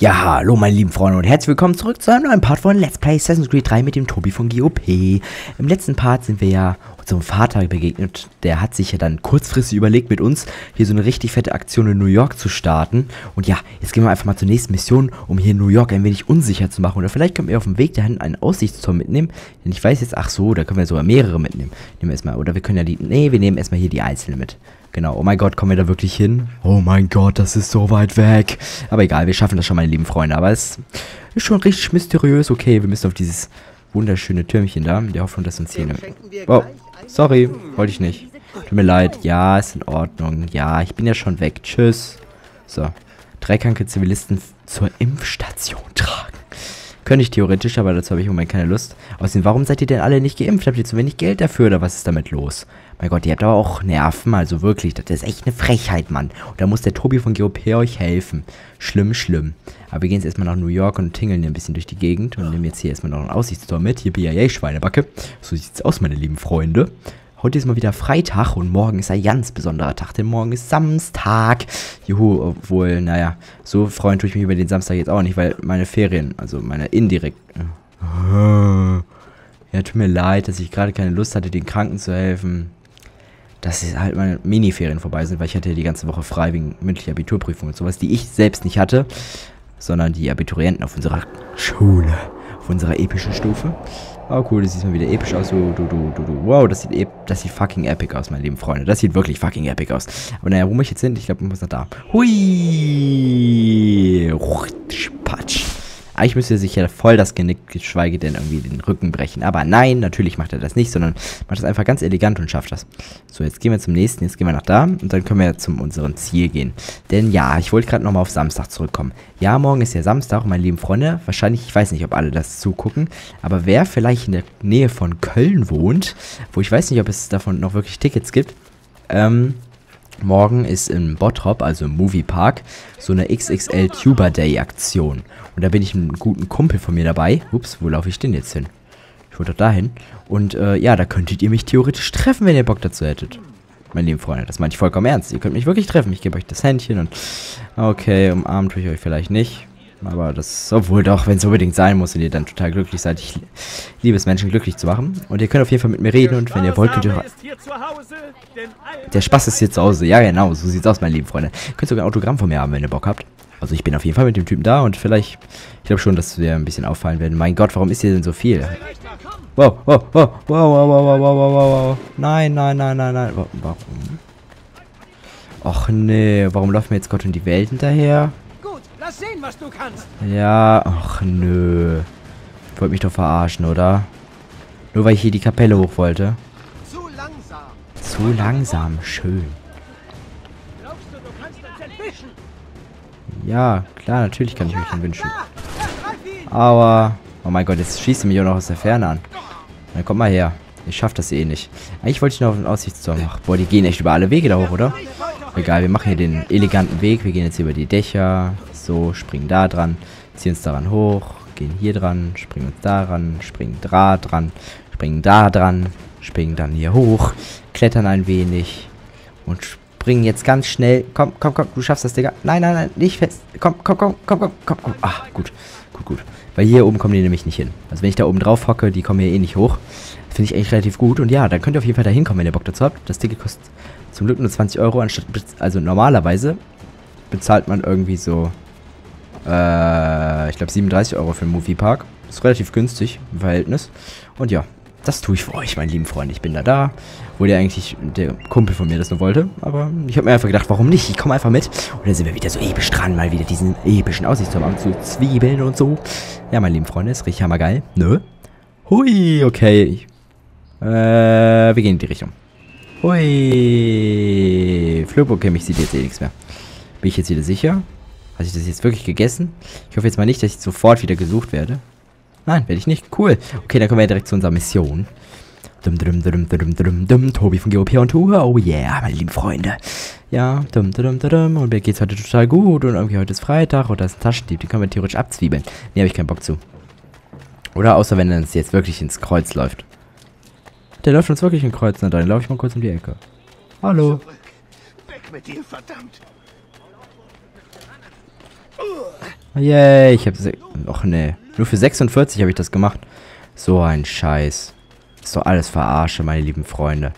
Ja, hallo meine lieben Freunde und herzlich willkommen zurück zu einem neuen Part von Let's Play Assassin's Creed 3 mit dem Tobi von GOP. Im letzten Part sind wir ja unserem Vater begegnet. Der hat sich ja dann kurzfristig überlegt, mit uns hier so eine richtig fette Aktion in New York zu starten. Und ja, jetzt gehen wir einfach mal zur nächsten Mission, um hier New York ein wenig unsicher zu machen. Oder vielleicht können wir auf dem Weg dahin einen Aussichtsturm mitnehmen. Denn ich weiß jetzt, ach so, da können wir sogar mehrere mitnehmen. Nehmen wir erstmal, oder wir können ja die, nee, wir nehmen erstmal hier die einzelnen mit. Genau, oh mein Gott, kommen wir da wirklich hin? Oh mein Gott, das ist so weit weg. Aber egal, wir schaffen das schon, meine lieben Freunde. Aber es ist schon richtig mysteriös. Okay, wir müssen auf dieses wunderschöne Türmchen da. In der Hoffnung, dass uns hier... Ne oh, sorry, wollte ich nicht. Tut mir leid. Ja, ist in Ordnung. Ja, ich bin ja schon weg. Tschüss. So, drei kranke Zivilisten zur Impfstation tragen. Könnte ich theoretisch, aber dazu habe ich im Moment keine Lust. Außerdem, warum seid ihr denn alle nicht geimpft? Habt ihr zu wenig Geld dafür oder was ist damit los? Mein Gott, ihr habt aber auch Nerven, also wirklich, das ist echt eine Frechheit, Mann. Und da muss der Tobi von GOP euch helfen. Schlimm, schlimm. Aber wir gehen jetzt erstmal nach New York und tingeln ein bisschen durch die Gegend und nehmen jetzt hier erstmal noch einen Aussichtstor mit. Hier BIA Schweinebacke. So sieht's aus, meine lieben Freunde. Heute ist mal wieder Freitag und morgen ist ein ganz besonderer Tag, denn morgen ist Samstag. Juhu, obwohl, naja, so freuen tue ich mich über den Samstag jetzt auch nicht, weil meine Ferien, also meine indirekt... Ja, tut mir leid, dass ich gerade keine Lust hatte, den Kranken zu helfen dass halt meine Mini-Ferien vorbei sind, weil ich hatte ja die ganze Woche frei wegen mündlicher Abiturprüfung und sowas, die ich selbst nicht hatte, sondern die Abiturienten auf unserer Schule, auf unserer epischen Stufe. Oh cool, das sieht mal wieder episch aus. Du, du, du, du. Wow, das sieht, das sieht fucking epic aus, meine lieben Freunde. Das sieht wirklich fucking epic aus. Aber naja, wo wir jetzt sind, ich glaube, wir müssen nach da. Hui! Patsch. Eigentlich müsste er sich ja voll das Genick, geschweige denn irgendwie den Rücken brechen. Aber nein, natürlich macht er das nicht, sondern macht das einfach ganz elegant und schafft das. So, jetzt gehen wir zum nächsten. Jetzt gehen wir nach da und dann können wir zu unserem Ziel gehen. Denn ja, ich wollte gerade nochmal auf Samstag zurückkommen. Ja, morgen ist ja Samstag, meine lieben Freunde. Wahrscheinlich, ich weiß nicht, ob alle das zugucken, aber wer vielleicht in der Nähe von Köln wohnt, wo ich weiß nicht, ob es davon noch wirklich Tickets gibt, ähm, Morgen ist im Bottrop, also im Moviepark, so eine XXL Tuber Day Aktion. Und da bin ich mit einem guten Kumpel von mir dabei. Ups, wo laufe ich denn jetzt hin? Ich wollte doch dahin. Und äh, ja, da könntet ihr mich theoretisch treffen, wenn ihr Bock dazu hättet. Meine lieben Freunde, das meine ich vollkommen ernst. Ihr könnt mich wirklich treffen. Ich gebe euch das Händchen und... Okay, ich euch vielleicht nicht. Aber das, obwohl doch, wenn es unbedingt sein muss und ihr dann total glücklich seid, ich liebe es, Menschen glücklich zu machen. Und ihr könnt auf jeden Fall mit mir reden und wenn ihr wollt, könnt ihr... Der Spaß ist hier zu Hause. Ja, genau, so sieht's aus, meine lieben Freunde. Ihr könnt sogar ein Autogramm von mir haben, wenn ihr Bock habt. Also ich bin auf jeden Fall mit dem Typen da und vielleicht, ich glaube schon, dass wir ein bisschen auffallen werden. Mein Gott, warum ist hier denn so viel? Wow, wow, wow, wow, wow, wow, wow, wow, wow. Nein, nein, nein, nein, nein. Warum? Och nee, warum laufen mir jetzt Gott und die Welt hinterher? Lass sehen, was du kannst. Ja, ach nö. Wollt mich doch verarschen, oder? Nur weil ich hier die Kapelle hoch wollte. Zu langsam. Zu langsam, schön. Glaubst du, du kannst uns entwischen? Ja, klar, natürlich kann ich mich entwischen. Aber, oh mein Gott, jetzt schießt er mich auch noch aus der Ferne an. Dann komm mal her. Ich schaff das eh nicht. Eigentlich wollte ich noch auf den Aussichtsturm machen. Boah, die gehen echt über alle Wege da hoch, oder? Egal, wir machen hier den eleganten Weg. Wir gehen jetzt hier über die Dächer. So, springen da dran, ziehen uns daran hoch, gehen hier dran, springen uns daran, springen da dran, springen da dran, springen dann hier hoch, klettern ein wenig und springen jetzt ganz schnell. Komm, komm, komm, du schaffst das, Digga. Nein, nein, nein, nicht fest. Komm, komm, komm, komm, komm, komm, komm. Ah, gut, gut, gut. Weil hier oben kommen die nämlich nicht hin. Also wenn ich da oben drauf hocke, die kommen hier eh nicht hoch. Finde ich eigentlich relativ gut. Und ja, dann könnt ihr auf jeden Fall da hinkommen, wenn ihr Bock dazu habt. Das Ticket kostet zum Glück nur 20 Euro, anstatt, also normalerweise bezahlt man irgendwie so äh, ich glaube 37 Euro für den Moviepark. Ist relativ günstig im Verhältnis. Und ja, das tue ich für euch, meine lieben Freunde. Ich bin da da, wo der eigentlich der Kumpel von mir das nur wollte. Aber ich habe mir einfach gedacht, warum nicht? Ich komme einfach mit. Und dann sind wir wieder so episch dran, mal wieder diesen epischen Aussichtsturm an zu Zwiebeln und so. Ja, meine lieben Freunde, ist richtig hammergeil. Nö. Hui, okay. Äh, wir gehen in die Richtung. Hui. Flip, okay, mich sieht jetzt eh nichts mehr. Bin ich jetzt wieder sicher? Habe ich das jetzt wirklich gegessen? Ich hoffe jetzt mal nicht, dass ich sofort wieder gesucht werde. Nein, werde ich nicht. Cool. Okay, dann kommen wir direkt zu unserer Mission. Dum, dum, dum, dum, dum, dum, Tobi von GOP und Tour. Oh yeah, meine lieben Freunde. Ja, dum, dum, dum, dum. Und mir geht's heute total gut. Und irgendwie heute ist Freitag. Und da ist ein Taschendieb. Die können wir theoretisch abzwiebeln. Nee, habe ich keinen Bock zu. Oder außer wenn es jetzt wirklich ins Kreuz läuft. Der läuft uns wirklich ins Kreuz. Na, dann laufe ich mal kurz um die Ecke. Hallo. Weg mit dir, verdammt. Yay, ich habe... Och, nee. Nur für 46 habe ich das gemacht. So ein Scheiß. Ist doch alles verarsche, meine lieben Freunde.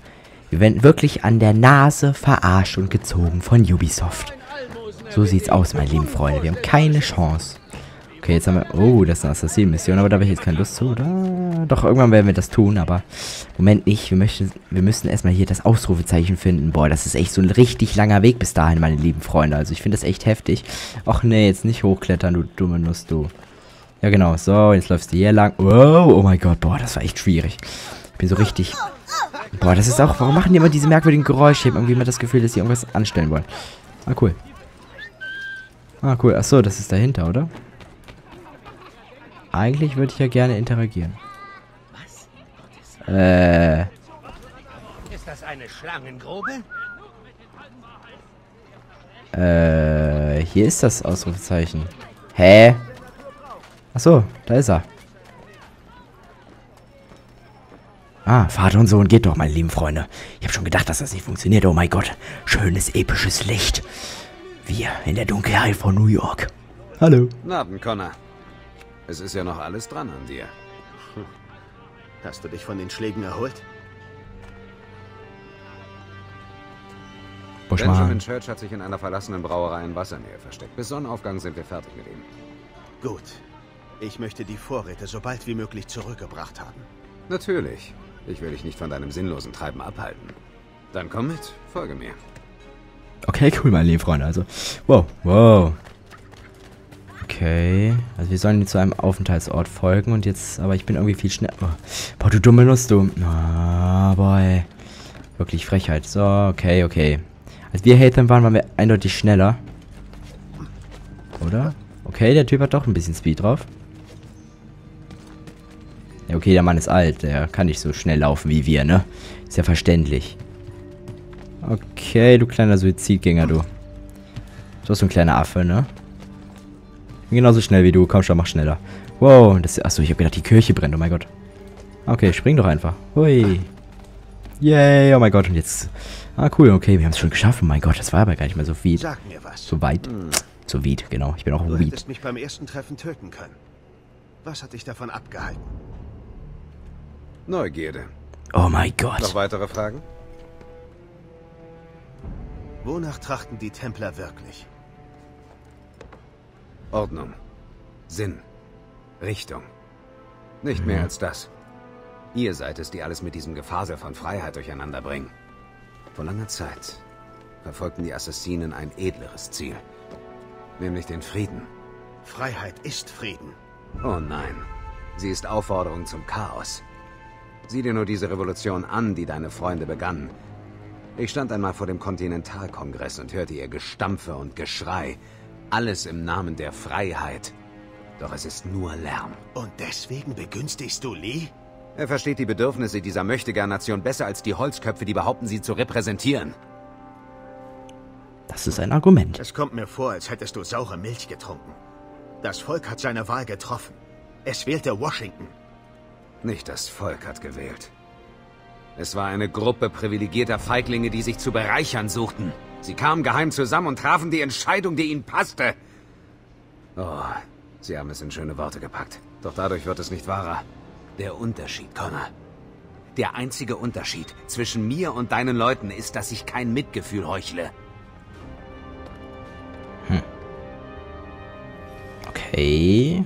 Wir werden wirklich an der Nase verarscht und gezogen von Ubisoft. So sieht's aus, meine lieben Freunde. Wir haben keine Chance. Okay, jetzt haben wir... Oh, das ist eine Assassin-Mission, aber da habe ich jetzt keine Lust zu, oder? Doch, irgendwann werden wir das tun, aber... Moment nicht, wir, möchten, wir müssen erstmal hier das Ausrufezeichen finden. Boah, das ist echt so ein richtig langer Weg bis dahin, meine lieben Freunde. Also ich finde das echt heftig. Och nee, jetzt nicht hochklettern, du dumme Nuss, du. Ja genau, so, jetzt läufst du hier lang. Wow, oh mein Gott, boah, das war echt schwierig. Ich bin so richtig... Boah, das ist auch... Warum machen die immer diese merkwürdigen Geräusche? Ich habe irgendwie immer das Gefühl, dass sie irgendwas anstellen wollen. Ah, cool. Ah, cool. Achso, das ist dahinter, oder? Eigentlich würde ich ja gerne interagieren. Was? Äh. Ist das eine Schlangengrube? Äh, hier ist das Ausrufezeichen. Hä? Achso, da ist er. Ah, Vater und Sohn, geht doch, meine lieben Freunde. Ich habe schon gedacht, dass das nicht funktioniert. Oh mein Gott. Schönes, episches Licht. Wir in der Dunkelheit von New York. Hallo. Guten Abend, Connor. Es ist ja noch alles dran an dir. Hm. Hast du dich von den Schlägen erholt? Benjamin Church hat sich in einer verlassenen Brauerei in Wassernähe versteckt. Bis Sonnenaufgang sind wir fertig mit ihm. Gut. Ich möchte die Vorräte so bald wie möglich zurückgebracht haben. Natürlich. Ich will dich nicht von deinem sinnlosen Treiben abhalten. Dann komm mit, folge mir. Okay, cool, meine lieben Freunde. Also, wow, wow. Okay. Also wir sollen zu einem Aufenthaltsort folgen und jetzt, aber ich bin irgendwie viel schneller. Oh. Boah, du dumme Nuss, du. Ah, oh, boy. Wirklich Frechheit. So, okay, okay. Als wir Hathan waren, waren wir eindeutig schneller. Oder? Okay, der Typ hat doch ein bisschen Speed drauf. Ja, okay, der Mann ist alt. Der kann nicht so schnell laufen wie wir, ne? Ist ja verständlich. Okay, du kleiner Suizidgänger, du. Du bist so ein kleiner Affe, ne? Bin genauso schnell wie du. Komm schon, mach schneller. Wow, das... Achso, ich hab gedacht, die Kirche brennt. Oh mein Gott. Okay, spring doch einfach. Hui. Yay, oh mein Gott. Und jetzt... Ah, cool, okay, wir haben es schon geschafft. Oh mein Gott, das war aber gar nicht mehr so viel. Sag mir was. So weit. Hm. So weit, genau. Ich bin auch du Weed. hättest mich beim ersten Treffen töten können. Was hat dich davon abgehalten? Neugierde. Oh mein Gott. Noch weitere Fragen? Wonach trachten die Templer wirklich? Ordnung. Sinn. Richtung. Nicht mhm. mehr als das. Ihr seid es, die alles mit diesem Gefasel von Freiheit durcheinander bringen. Vor langer Zeit verfolgten die Assassinen ein edleres Ziel. Nämlich den Frieden. Freiheit ist Frieden. Oh nein. Sie ist Aufforderung zum Chaos. Sieh dir nur diese Revolution an, die deine Freunde begannen. Ich stand einmal vor dem Kontinentalkongress und hörte ihr Gestampfe und Geschrei. Alles im Namen der Freiheit. Doch es ist nur Lärm. Und deswegen begünstigst du Lee? Er versteht die Bedürfnisse dieser Möchtegern-Nation besser als die Holzköpfe, die behaupten, sie zu repräsentieren. Das ist ein Argument. Es kommt mir vor, als hättest du saure Milch getrunken. Das Volk hat seine Wahl getroffen. Es wählte Washington. Nicht das Volk hat gewählt. Es war eine Gruppe privilegierter Feiglinge, die sich zu bereichern suchten. Sie kamen geheim zusammen und trafen die Entscheidung, die ihnen passte. Oh, sie haben es in schöne Worte gepackt. Doch dadurch wird es nicht wahrer. Der Unterschied, Connor. Der einzige Unterschied zwischen mir und deinen Leuten ist, dass ich kein Mitgefühl heuchle. Hm. Okay.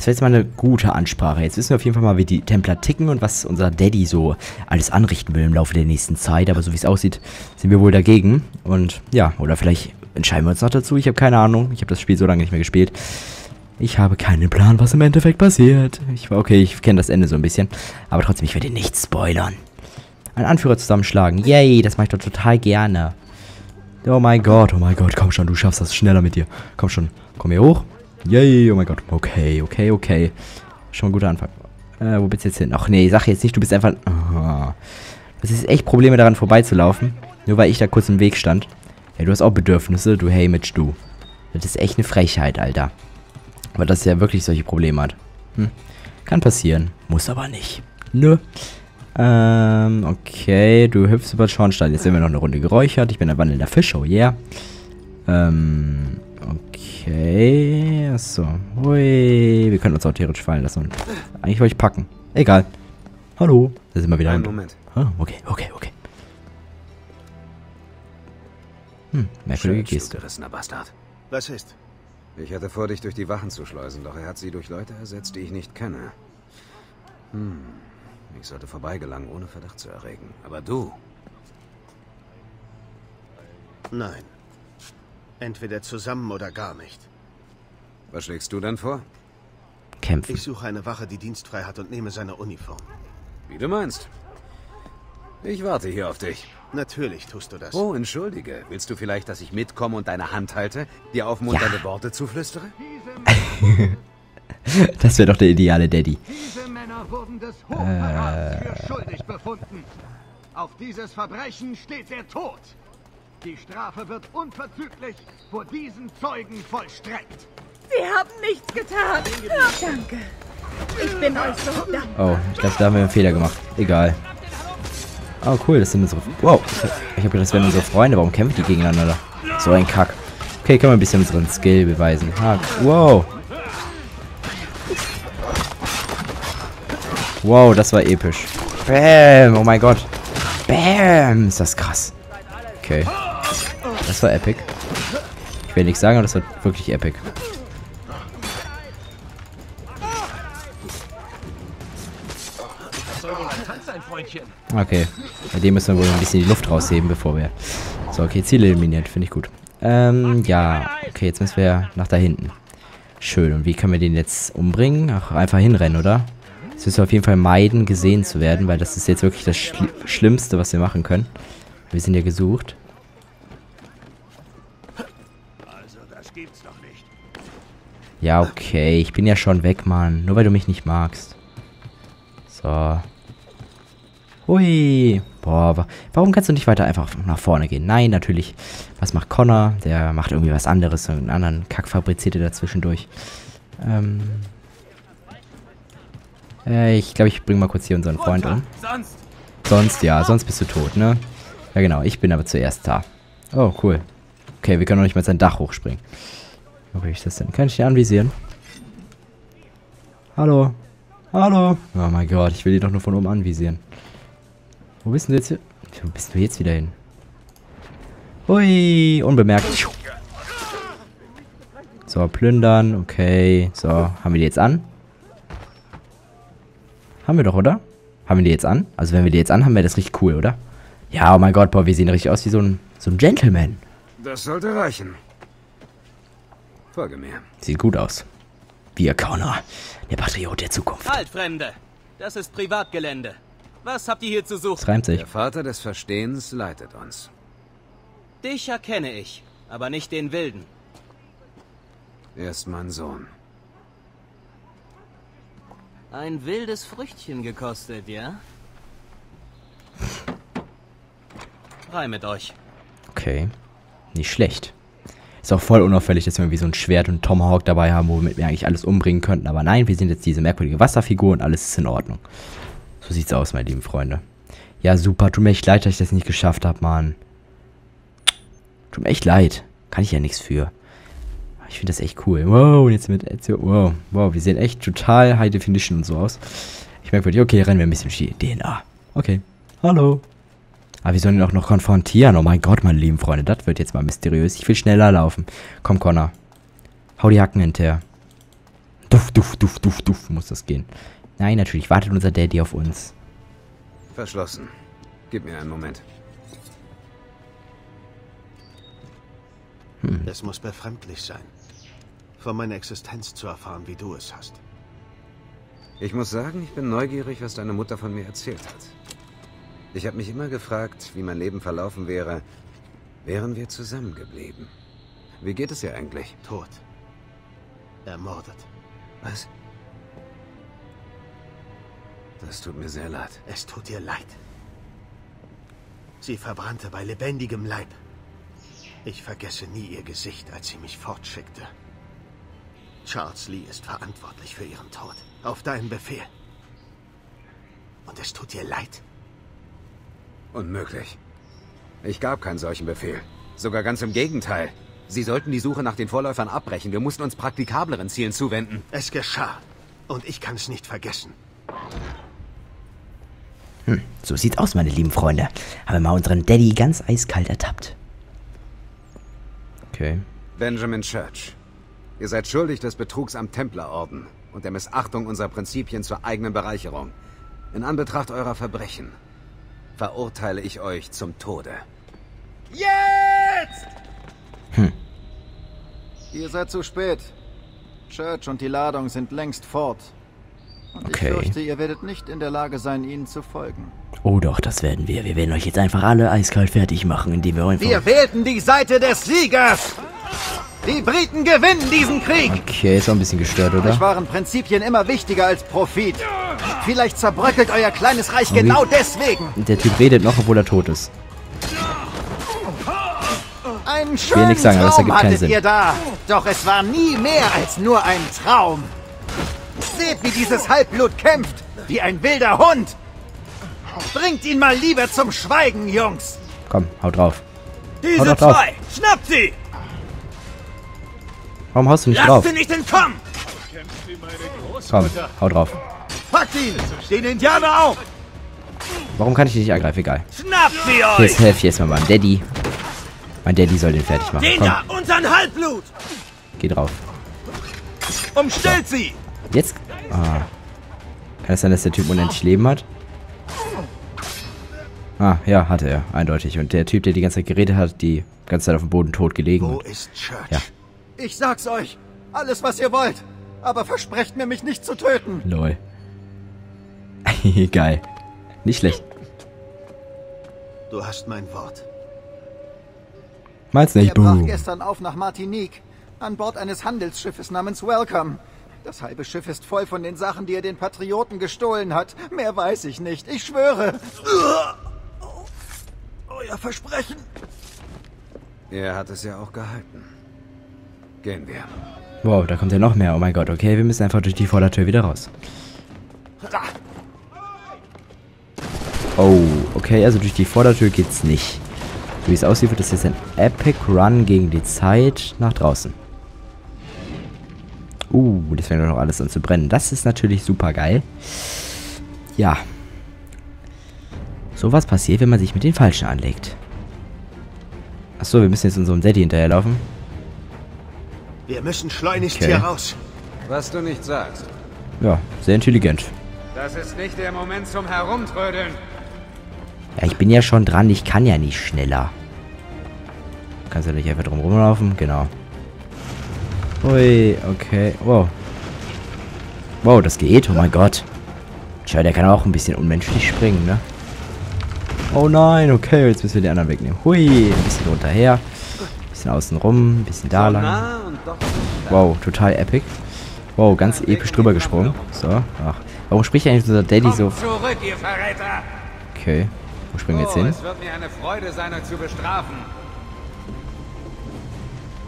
Das wäre jetzt mal eine gute Ansprache. Jetzt wissen wir auf jeden Fall mal, wie die Templer ticken und was unser Daddy so alles anrichten will im Laufe der nächsten Zeit. Aber so wie es aussieht, sind wir wohl dagegen. Und ja, oder vielleicht entscheiden wir uns noch dazu. Ich habe keine Ahnung. Ich habe das Spiel so lange nicht mehr gespielt. Ich habe keinen Plan, was im Endeffekt passiert. Ich war okay, ich kenne das Ende so ein bisschen. Aber trotzdem, ich werde nicht spoilern. Ein Anführer zusammenschlagen. Yay, das mache ich doch total gerne. Oh mein Gott, oh mein Gott, komm schon, du schaffst das schneller mit dir. Komm schon, komm hier hoch. Yay, oh mein Gott. Okay, okay, okay. Schon ein guter Anfang. Äh, wo bist du jetzt hin? Ach nee, sag jetzt nicht, du bist einfach... Oh. Das ist echt Probleme daran vorbeizulaufen. Nur weil ich da kurz im Weg stand. Ja, du hast auch Bedürfnisse, du hey Mitch, du. Das ist echt eine Frechheit, Alter. Aber dass er wirklich solche Probleme hat. Hm. Kann passieren. Muss aber nicht. Nö. Ähm, okay. Du hüpfst über den Schornstein. Jetzt sind wir noch eine Runde geräuchert. Ich bin ein wandelnder Fisch, oh yeah. Ähm, Okay. Achso. Hui. Wir können uns auch theoretisch fallen lassen. Eigentlich wollte ich packen. Egal. Hallo. Da sind wir wieder. Einen Moment. Ah, okay, okay, okay. Hm, merkwürdige Geste. Bastard. Was ist? Ich hatte vor, dich durch die Wachen zu schleusen, doch er hat sie durch Leute ersetzt, die ich nicht kenne. Hm. Ich sollte vorbeigelangen, ohne Verdacht zu erregen. Aber du... Nein. Entweder zusammen oder gar nicht. Was schlägst du denn vor? Kämpfen. Ich suche eine Wache, die dienstfrei hat und nehme seine Uniform. Wie du meinst. Ich warte hier auf dich. Natürlich tust du das. Oh, entschuldige. Willst du vielleicht, dass ich mitkomme und deine Hand halte, dir aufmunternde Ja. Worte zuflüstere? Das wäre doch der ideale Daddy. Diese Männer wurden des Hochverrats für schuldig befunden. Auf dieses Verbrechen steht der Tod. Die Strafe wird unverzüglich vor diesen Zeugen vollstreckt. Sie haben nichts getan. Danke. Ich bin euch so dankbar. Oh, ich glaube, da haben wir einen Fehler gemacht. Egal. Oh, cool, das sind unsere... Wow, ich habe gedacht, das wären unsere Freunde. Warum kämpfen die gegeneinander? So ein Kack. Okay, können wir ein bisschen unseren Skill beweisen. Ah, wow. Wow, das war episch. Bam, oh mein Gott. Bam, ist das krass. Okay. Das war epic. Ich will nichts sagen, aber das war wirklich epic. Okay. Bei dem müssen wir wohl ein bisschen die Luft rausheben, bevor wir... So, okay, Ziel eliminiert. Finde ich gut. Ähm, ja. Okay, jetzt müssen wir nach da hinten. Schön. Und wie können wir den jetzt umbringen? Ach, einfach hinrennen, oder? Jetzt müssen wir auf jeden Fall meiden, gesehen zu werden, weil das ist jetzt wirklich das Schli Schlimmste, was wir machen können. Wir sind ja gesucht. Ja, okay. Ich bin ja schon weg, Mann. Nur weil du mich nicht magst. So. Hui. Boah, wa warum kannst du nicht weiter einfach nach vorne gehen? Nein, natürlich. Was macht Connor? Der macht irgendwie was anderes. So einen anderen Kack fabriziert er dazwischendurch. Ähm. Äh, ich glaube, ich bringe mal kurz hier unseren Freund um. Sonst, ja, sonst bist du tot, ne? Ja, genau. Ich bin aber zuerst da. Oh, cool. Okay, wir können noch nicht mal sein Dach hochspringen. Wo will ich das denn? Kann ich den anvisieren? Hallo? Hallo? Oh mein Gott, ich will die doch nur von oben anvisieren. Wo bist du jetzt hier? Wo bist du jetzt wieder hin? Hui, unbemerkt. So, plündern, okay. So, haben wir die jetzt an? Haben wir doch, oder? Haben wir die jetzt an? Also wenn wir die jetzt an haben, wäre das richtig cool, oder? Ja, oh mein Gott, boah, wir sehen richtig aus wie so ein, so ein Gentleman. Das sollte reichen. Folge mir. Sieht gut aus. Wir Connor, der Patriot der Zukunft. Halt, Fremde! Das ist Privatgelände. Was habt ihr hier zu suchen? Das reimt sich. Der Vater des Verstehens leitet uns. Dich erkenne ich, aber nicht den Wilden. Er ist mein Sohn. Ein wildes Früchtchen gekostet, ja? Rein mit euch. Okay. Nicht schlecht. Ist auch voll unauffällig, dass wir wie so ein Schwert und Tomahawk dabei haben, womit wir eigentlich alles umbringen könnten. Aber nein, wir sind jetzt diese merkwürdige Wasserfigur und alles ist in Ordnung. So sieht's aus, meine lieben Freunde. Ja, super. Tut mir echt leid, dass ich das nicht geschafft habe, Mann. Tut mir echt leid. Kann ich ja nichts für. Ich finde das echt cool. Wow, jetzt mit Ezio. Wow, wow, wir sehen echt total High Definition und so aus. Ich merke wirklich, okay, rennen wir ein bisschen die DNA. Okay. Hallo. Aber wir sollen ihn auch noch konfrontieren. Oh mein Gott, meine lieben Freunde, das wird jetzt mal mysteriös. Ich will schneller laufen. Komm, Connor. Hau die Hacken hinterher. Duff, duff, duff, duff, duff, muss das gehen. Nein, natürlich wartet unser Daddy auf uns. Verschlossen. Gib mir einen Moment. Es muss befremdlich sein, von meiner Existenz zu erfahren, wie du es hast. Ich muss sagen, ich bin neugierig, was deine Mutter von mir erzählt hat. Ich habe mich immer gefragt, wie mein Leben verlaufen wäre, wären wir zusammengeblieben. Wie geht es ihr eigentlich? Tot. Ermordet. Was? Das tut mir sehr leid. Es tut ihr leid. Sie verbrannte bei lebendigem Leib. Ich vergesse nie ihr Gesicht, als sie mich fortschickte. Charles Lee ist verantwortlich für ihren Tod. Auf deinen Befehl. Und es tut ihr leid. Unmöglich. Ich gab keinen solchen Befehl. Sogar ganz im Gegenteil. Sie sollten die Suche nach den Vorläufern abbrechen. Wir mussten uns praktikableren Zielen zuwenden. Es geschah. Und ich kann es nicht vergessen. Hm, so sieht's aus, meine lieben Freunde. Haben wir mal unseren Daddy ganz eiskalt ertappt. Okay. Benjamin Church. Ihr seid schuldig des Betrugs am Templerorden und der Missachtung unserer Prinzipien zur eigenen Bereicherung. In Anbetracht eurer Verbrechen verurteile ich euch zum Tode. Jetzt! Hm. Ihr seid zu spät. Church und die Ladung sind längst fort. Und Okay. ich fürchte, ihr werdet nicht in der Lage sein, ihnen zu folgen. Oh doch, das werden wir. Wir werden euch jetzt einfach alle eiskalt fertig machen, indem wir einfach... Wir wählten die Seite des Siegers! Die Briten gewinnen diesen Krieg! Okay, ist auch ein bisschen gestört, Euch oder? waren Prinzipien immer wichtiger als Profit. Vielleicht zerbröckelt euer kleines Reich Aber wie- genau deswegen. Der Typ redet noch, obwohl er tot ist. Einen will schönen nichts sagen, aber das Traum ergibt keinen Sinn. ihr da. Doch es war nie mehr als nur ein Traum. Seht, wie dieses Halbblut kämpft. Wie ein wilder Hund. Bringt ihn mal lieber zum Schweigen, Jungs. Komm, haut drauf. Diese doch drauf. zwei! Schnappt sie! Warum haust du nicht Lasst drauf? sie nicht entkommen! Komm, hau drauf. Packt ihn! Den Indianer auf! Warum kann ich dich nicht angreifen? Egal. Schnappt sie euch! Jetzt helfe ich erstmal meinem Daddy. Mein Daddy soll den fertig machen. Den Komm, da! Unseren Halbblut! geh drauf. Umstellt sie! Jetzt... Ah. Kann es sein, dass der Typ unendlich Leben hat? Ah, ja, hatte er. Eindeutig. Und der Typ, der die ganze Zeit geredet hat, die ganze Zeit auf dem Boden tot gelegen. Wo ist Church? Ja. Ich sag's euch. Alles, was ihr wollt. Aber versprecht mir, mich nicht zu töten. Lol. Geil. Nicht schlecht. Du hast mein Wort. Meinst Er nicht, brach du. gestern auf nach Martinique. An Bord eines Handelsschiffes namens Welcome. Das halbe Schiff ist voll von den Sachen, die er den Patrioten gestohlen hat. Mehr weiß ich nicht. Ich schwöre. Euer Versprechen. Er hat es ja auch gehalten. Gehen wir. Wow, da kommt ja noch mehr. Oh mein Gott, okay, wir müssen einfach durch die Vordertür wieder raus. Oh, okay, also durch die Vordertür geht's nicht. So wie es aussieht, wird das jetzt ein Epic Run gegen die Zeit nach draußen. Uh, das fängt doch noch alles an zu brennen. Das ist natürlich super geil. Ja. So was passiert, wenn man sich mit den Falschen anlegt. Achso, wir müssen jetzt unserem Daddy hinterherlaufen. Wir müssen schleunigst Okay. hier raus. Was du nicht sagst. Ja, sehr intelligent. Das ist nicht der Moment zum Herumtrödeln. Ja, ich bin ja schon dran, ich kann ja nicht schneller. Kannst du nicht einfach drum rumlaufen? Genau. Ui, okay. Wow. Wow, das geht. Oh mein Gott. Tja, der kann auch ein bisschen unmenschlich springen, ne? Oh nein, okay, jetzt müssen wir die anderen wegnehmen. Hui, ein bisschen runter her. Ein bisschen außen rum, ein bisschen da lang. Wow, total epic. Wow, ganz episch drüber gesprungen. So, ach. Warum spricht eigentlich unser Daddy so... Okay, wo springen wir jetzt Oh, hin? es wird mir eine Freude sein, euch zu bestrafen.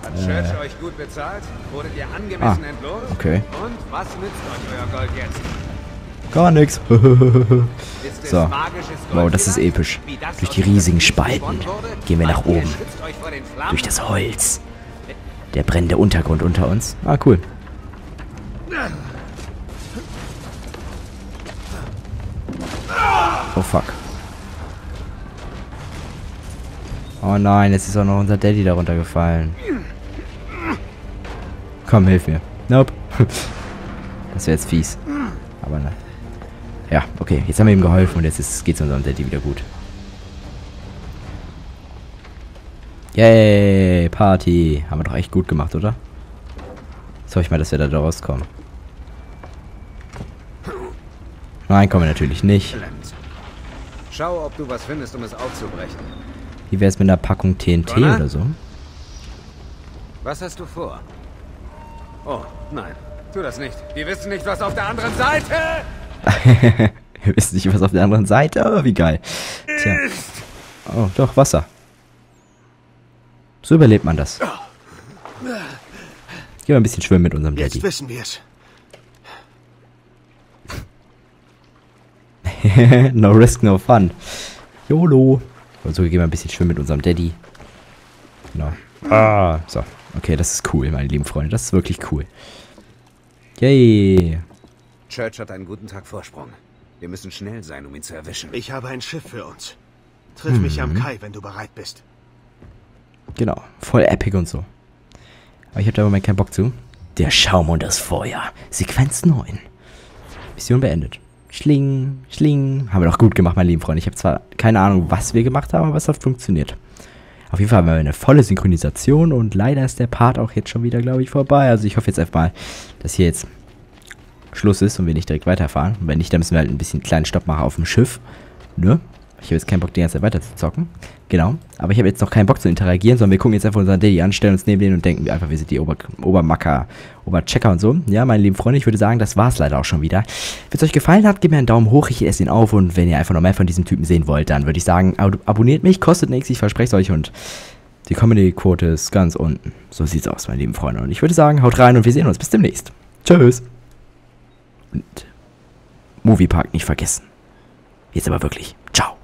Hat Church euch gut bezahlt? Wurdet ihr angemessen Äh. Ah, entlohnt? okay. Und was nützt euch euer Gold jetzt? Gar nichts. So. Wow, das ist episch. Durch die riesigen Spalten gehen wir nach oben. Durch das Holz. Der brennende Untergrund unter uns. Ah, cool. Oh nein, jetzt ist auch noch unser Daddy darunter gefallen. Komm, hilf mir. Nope. Das wäre jetzt fies. Aber ne. Ja, okay. Jetzt haben wir ihm geholfen und jetzt ist, geht's unserem Daddy wieder gut. Yay, Party. Haben wir doch echt gut gemacht, oder? Jetzt hoffe ich mal, dass wir da rauskommen. Nein, kommen wir natürlich nicht. Schau, ob du was findest, um es aufzubrechen. Wie wäre es mit einer Packung TNT Connor? oder so? Was hast du vor? Oh, nein. Tu das nicht. Wir wissen nicht, was auf der anderen Seite... Wir wissen nicht, was auf der anderen Seite, aber wie geil. Tja. Oh, doch, Wasser. So überlebt man das. Gehen wir ein bisschen schwimmen mit unserem Jetzt Daddy. wissen wir es. no risk, no fun. YOLO. Und so gehen wir ein bisschen schwimmen mit unserem Daddy. Genau. Ah, so. Okay, das ist cool, meine lieben Freunde. Das ist wirklich cool. Yay. Church hat einen guten Tag Vorsprung. Wir müssen schnell sein, um ihn zu erwischen. Ich habe ein Schiff für uns. Triff hm. mich am Kai, wenn du bereit bist. Genau. Voll epic und so. Aber ich habe da im Moment keinen Bock zu. Der Schaum und das Feuer. Sequenz 9. Mission beendet. Schling, schling. Haben wir doch gut gemacht, mein lieben Freund. Ich habe zwar keine Ahnung, was wir gemacht haben, aber es hat funktioniert. Auf jeden Fall haben wir eine volle Synchronisation und leider ist der Part auch jetzt schon wieder, glaube ich, vorbei. Also ich hoffe jetzt einfach mal, dass hier jetzt Schluss ist und wir nicht direkt weiterfahren. Und wenn nicht, dann müssen wir halt ein bisschen kleinen Stopp machen auf dem Schiff. Ne? Ich habe jetzt keinen Bock, die ganze Zeit weiter zu zocken. Genau. Aber ich habe jetzt noch keinen Bock zu interagieren, sondern wir gucken jetzt einfach unseren Daddy an, stellen uns neben den und denken einfach, wir sind die Ober Obermacker, Oberchecker und so. Ja, meine lieben Freunde, ich würde sagen, das war es leider auch schon wieder. Wenn es euch gefallen hat, gebt mir einen Daumen hoch, ich esse ihn auf und wenn ihr einfach noch mehr von diesem Typen sehen wollt, dann würde ich sagen, ab abonniert mich, kostet nichts, ich verspreche es euch und die Comedy-Quote ist ganz unten. So sieht's aus, meine lieben Freunde. Und ich würde sagen, haut rein und wir sehen uns. Bis demnächst. Tschüss. Und Moviepark nicht vergessen. Jetzt aber wirklich. Ciao.